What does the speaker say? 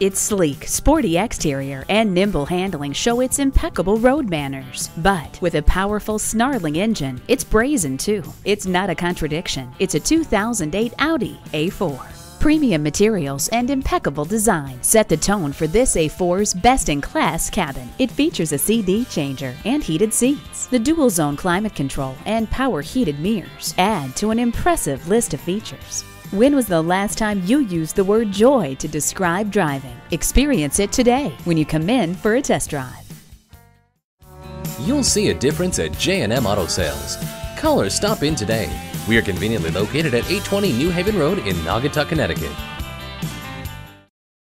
Its sleek, sporty exterior and nimble handling show its impeccable road manners. But with a powerful, snarling engine, it's brazen too. It's not a contradiction. It's a 2008 Audi A4. Premium materials and impeccable design set the tone for this A4's best-in-class cabin. It features a CD changer and heated seats. The dual-zone climate control and power heated mirrors add to an impressive list of features. When was the last time you used the word joy to describe driving? Experience it today when you come in for a test drive. You'll see a difference at J&M Auto Sales. Call or stop in today. We are conveniently located at 820 New Haven Road in Naugatuck, Connecticut.